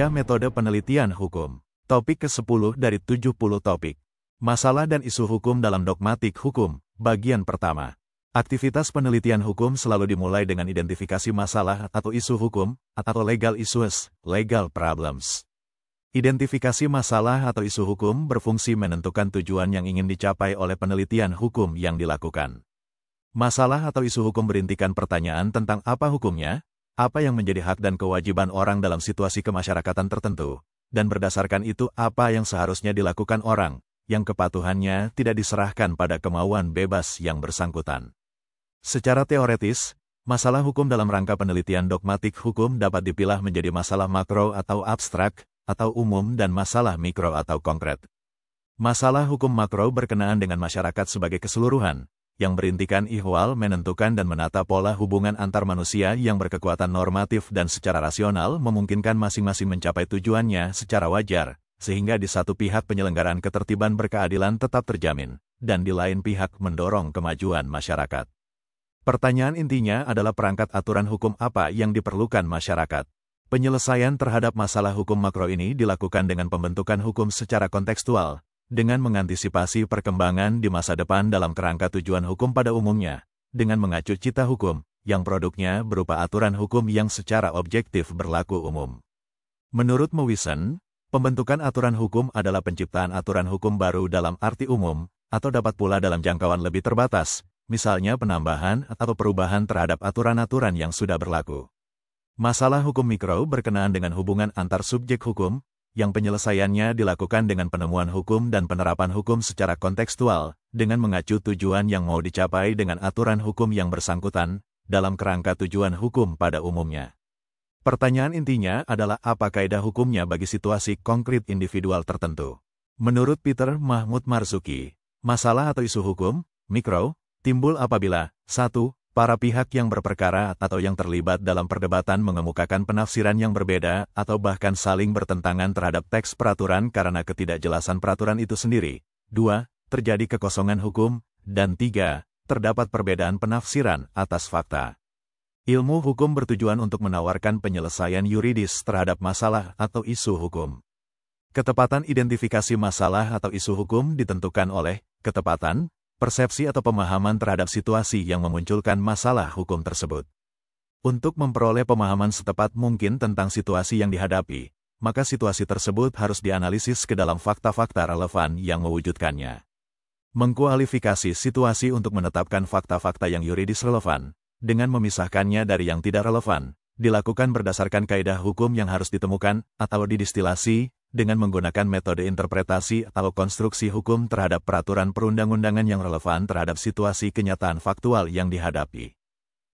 Kriteria metode penelitian hukum. Topik ke-10 dari 70 topik. Masalah dan isu hukum dalam dogmatik hukum, bagian pertama. Aktivitas penelitian hukum selalu dimulai dengan identifikasi masalah atau isu hukum, atau legal issues, legal problems. Identifikasi masalah atau isu hukum berfungsi menentukan tujuan yang ingin dicapai oleh penelitian hukum yang dilakukan. Masalah atau isu hukum berintikan pertanyaan tentang apa hukumnya, apa yang menjadi hak dan kewajiban orang dalam situasi kemasyarakatan tertentu, dan berdasarkan itu apa yang seharusnya dilakukan orang, yang kepatuhannya tidak diserahkan pada kemauan bebas yang bersangkutan. Secara teoretis, masalah hukum dalam rangka penelitian dogmatik hukum dapat dipilah menjadi masalah makro atau abstrak, atau umum dan masalah mikro atau konkret. Masalah hukum makro berkenaan dengan masyarakat sebagai keseluruhan, yang berintikan ihwal menentukan dan menata pola hubungan antar manusia yang berkekuatan normatif dan secara rasional memungkinkan masing-masing mencapai tujuannya secara wajar, sehingga di satu pihak penyelenggaraan ketertiban berkeadilan tetap terjamin, dan di lain pihak mendorong kemajuan masyarakat. Pertanyaan intinya adalah perangkat aturan hukum apa yang diperlukan masyarakat. Penyelesaian terhadap masalah hukum makro ini dilakukan dengan pembentukan hukum secara kontekstual, dengan mengantisipasi perkembangan di masa depan dalam kerangka tujuan hukum pada umumnya, dengan mengacu cita hukum, yang produknya berupa aturan hukum yang secara objektif berlaku umum. Menurut Mewison, Pembentukan aturan hukum adalah penciptaan aturan hukum baru dalam arti umum, atau dapat pula dalam jangkauan lebih terbatas, misalnya penambahan atau perubahan terhadap aturan-aturan yang sudah berlaku. Masalah hukum mikro berkenaan dengan hubungan antar subjek hukum, yang penyelesaiannya dilakukan dengan penemuan hukum dan penerapan hukum secara kontekstual, dengan mengacu tujuan yang mau dicapai dengan aturan hukum yang bersangkutan, dalam kerangka tujuan hukum pada umumnya. Pertanyaan intinya adalah apa kaidah hukumnya bagi situasi konkret individual tertentu. Menurut Peter Mahmud Marzuki, masalah atau isu hukum, mikro, timbul apabila, satu, para pihak yang berperkara atau yang terlibat dalam perdebatan mengemukakan penafsiran yang berbeda atau bahkan saling bertentangan terhadap teks peraturan karena ketidakjelasan peraturan itu sendiri. Dua, terjadi kekosongan hukum. Dan tiga, terdapat perbedaan penafsiran atas fakta. Ilmu hukum bertujuan untuk menawarkan penyelesaian yuridis terhadap masalah atau isu hukum. Ketepatan identifikasi masalah atau isu hukum ditentukan oleh ketepatan, persepsi atau pemahaman terhadap situasi yang memunculkan masalah hukum tersebut. Untuk memperoleh pemahaman setepat mungkin tentang situasi yang dihadapi, maka situasi tersebut harus dianalisis ke dalam fakta-fakta relevan yang mewujudkannya. Mengkualifikasi situasi untuk menetapkan fakta-fakta yang yuridis relevan, dengan memisahkannya dari yang tidak relevan, dilakukan berdasarkan kaidah hukum yang harus ditemukan atau didistilasi dengan menggunakan metode interpretasi atau konstruksi hukum terhadap peraturan perundang-undangan yang relevan terhadap situasi kenyataan faktual yang dihadapi.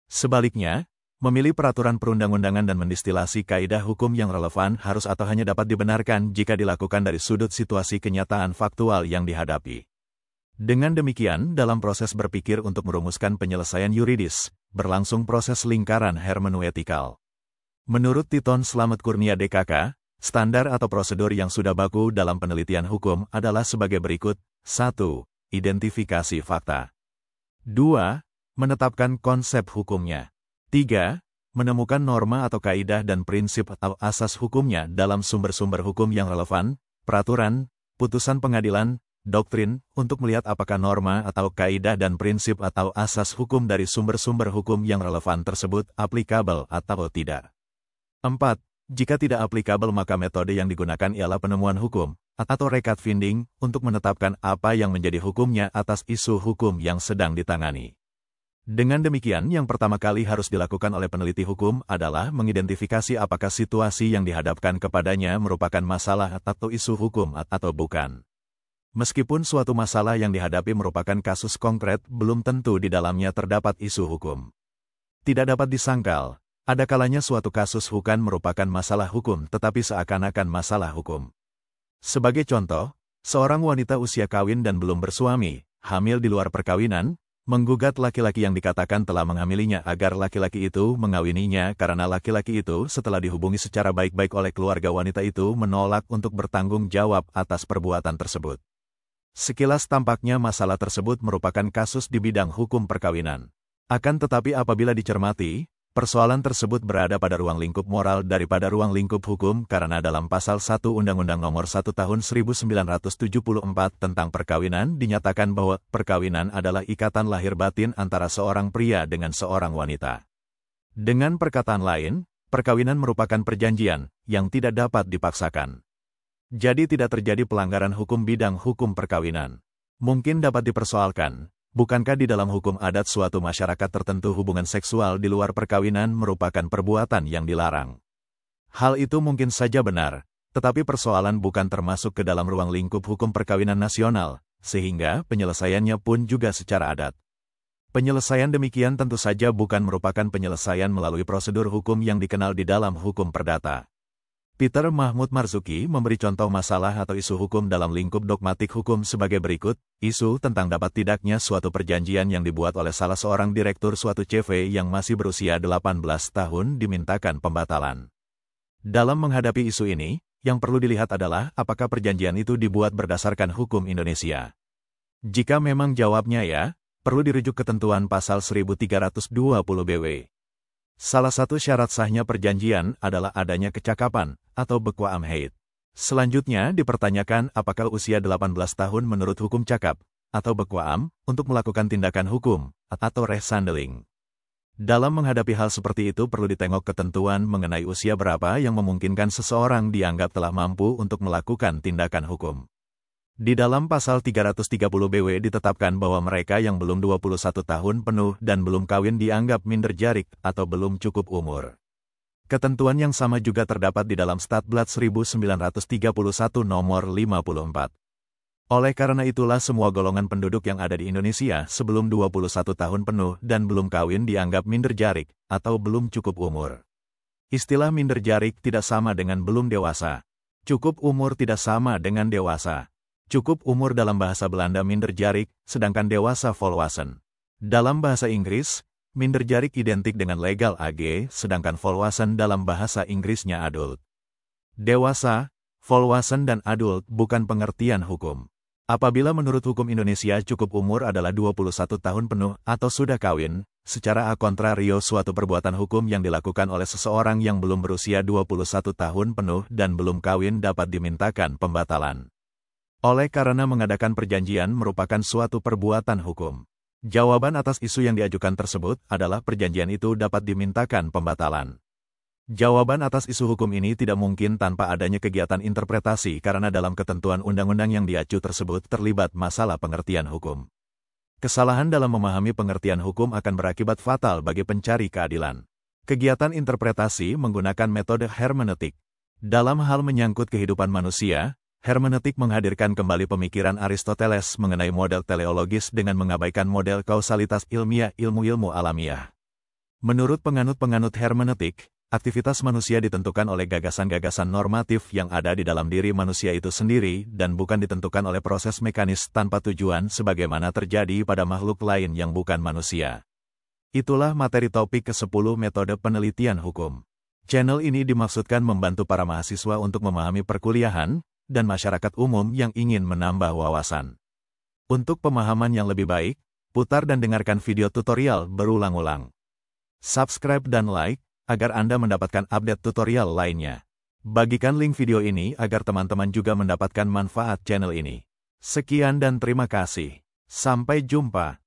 Sebaliknya, memilih peraturan perundang-undangan dan mendistilasi kaidah hukum yang relevan harus atau hanya dapat dibenarkan jika dilakukan dari sudut situasi kenyataan faktual yang dihadapi. Dengan demikian, dalam proses berpikir untuk merumuskan penyelesaian yuridis, berlangsung proses lingkaran hermeneutikal. Menurut Titon Slamet Kurnia DKK, standar atau prosedur yang sudah baku dalam penelitian hukum adalah sebagai berikut. 1. Identifikasi fakta. 2. Menetapkan konsep hukumnya. 3. Menemukan norma atau kaidah dan prinsip atau asas hukumnya dalam sumber-sumber hukum yang relevan, peraturan, putusan pengadilan, doktrin, untuk melihat apakah norma atau kaidah dan prinsip atau asas hukum dari sumber-sumber hukum yang relevan tersebut aplikabel atau tidak. 4. Jika tidak aplikabel maka metode yang digunakan ialah penemuan hukum, atau rekat finding, untuk menetapkan apa yang menjadi hukumnya atas isu hukum yang sedang ditangani. Dengan demikian, yang pertama kali harus dilakukan oleh peneliti hukum adalah mengidentifikasi apakah situasi yang dihadapkan kepadanya merupakan masalah atau isu hukum atau bukan. Meskipun suatu masalah yang dihadapi merupakan kasus konkret, belum tentu di dalamnya terdapat isu hukum. Tidak dapat disangkal, ada kalanya suatu kasus bukan merupakan masalah hukum tetapi seakan-akan masalah hukum. Sebagai contoh, seorang wanita usia kawin dan belum bersuami, hamil di luar perkawinan, menggugat laki-laki yang dikatakan telah menghamilinya agar laki-laki itu mengawininya karena laki-laki itu setelah dihubungi secara baik-baik oleh keluarga wanita itu menolak untuk bertanggung jawab atas perbuatan tersebut. Sekilas tampaknya masalah tersebut merupakan kasus di bidang hukum perkawinan. Akan tetapi apabila dicermati, Persoalan tersebut berada pada ruang lingkup moral daripada ruang lingkup hukum karena dalam pasal 1 Undang-Undang Nomor 1 Tahun 1974 tentang perkawinan dinyatakan bahwa perkawinan adalah ikatan lahir batin antara seorang pria dengan seorang wanita. Dengan perkataan lain, perkawinan merupakan perjanjian yang tidak dapat dipaksakan. Jadi tidak terjadi pelanggaran hukum bidang hukum perkawinan. Mungkin dapat dipersoalkan, Bukankah di dalam hukum adat suatu masyarakat tertentu hubungan seksual di luar perkawinan merupakan perbuatan yang dilarang? Hal itu mungkin saja benar, tetapi persoalan bukan termasuk ke dalam ruang lingkup hukum perkawinan nasional, sehingga penyelesaiannya pun juga secara adat. Penyelesaian demikian tentu saja bukan merupakan penyelesaian melalui prosedur hukum yang dikenal di dalam hukum perdata. Peter Mahmud Marzuki memberi contoh masalah atau isu hukum dalam lingkup dogmatik hukum sebagai berikut, isu tentang dapat tidaknya suatu perjanjian yang dibuat oleh salah seorang direktur suatu CV yang masih berusia 18 tahun dimintakan pembatalan. Dalam menghadapi isu ini, yang perlu dilihat adalah apakah perjanjian itu dibuat berdasarkan hukum Indonesia. Jika memang jawabnya ya, perlu dirujuk ketentuan pasal 1320 BW. Salah satu syarat sahnya perjanjian adalah adanya kecakapan atau bekwaam haid. Selanjutnya dipertanyakan apakah usia 18 tahun menurut hukum cakap atau bekwaam untuk melakukan tindakan hukum atau resandeling. Dalam menghadapi hal seperti itu perlu ditengok ketentuan mengenai usia berapa yang memungkinkan seseorang dianggap telah mampu untuk melakukan tindakan hukum. Di dalam pasal 330 BW ditetapkan bahwa mereka yang belum 21 tahun penuh dan belum kawin dianggap minder jarik atau belum cukup umur. Ketentuan yang sama juga terdapat di dalam Statblad 1931 nomor 54. Oleh karena itulah semua golongan penduduk yang ada di Indonesia sebelum 21 tahun penuh dan belum kawin dianggap minder jarik atau belum cukup umur. Istilah minder jarik tidak sama dengan belum dewasa. Cukup umur tidak sama dengan dewasa. Cukup umur dalam bahasa Belanda minderjarik, sedangkan dewasa volwassen. Dalam bahasa Inggris, minderjarik identik dengan legal AG, sedangkan volwassen dalam bahasa Inggrisnya adult. Dewasa, volwassen dan adult bukan pengertian hukum. Apabila menurut hukum Indonesia cukup umur adalah 21 tahun penuh atau sudah kawin, secara a contrario suatu perbuatan hukum yang dilakukan oleh seseorang yang belum berusia 21 tahun penuh dan belum kawin dapat dimintakan pembatalan. Oleh karena mengadakan perjanjian merupakan suatu perbuatan hukum. Jawaban atas isu yang diajukan tersebut adalah perjanjian itu dapat dimintakan pembatalan. Jawaban atas isu hukum ini tidak mungkin tanpa adanya kegiatan interpretasi karena dalam ketentuan undang-undang yang diacu tersebut terlibat masalah pengertian hukum. Kesalahan dalam memahami pengertian hukum akan berakibat fatal bagi pencari keadilan. Kegiatan interpretasi menggunakan metode hermeneutik. Dalam hal menyangkut kehidupan manusia, Hermeneutik menghadirkan kembali pemikiran Aristoteles mengenai model teleologis dengan mengabaikan model kausalitas ilmiah ilmu-ilmu alamiah. Menurut penganut-penganut hermeneutik, aktivitas manusia ditentukan oleh gagasan-gagasan normatif yang ada di dalam diri manusia itu sendiri dan bukan ditentukan oleh proses mekanis tanpa tujuan sebagaimana terjadi pada makhluk lain yang bukan manusia. Itulah materi topik ke-10 metode penelitian hukum. Channel ini dimaksudkan membantu para mahasiswa untuk memahami perkuliahan, dan masyarakat umum yang ingin menambah wawasan. Untuk pemahaman yang lebih baik, putar dan dengarkan video tutorial berulang-ulang. Subscribe dan like, agar Anda mendapatkan update tutorial lainnya. Bagikan link video ini agar teman-teman juga mendapatkan manfaat channel ini. Sekian dan terima kasih. Sampai jumpa.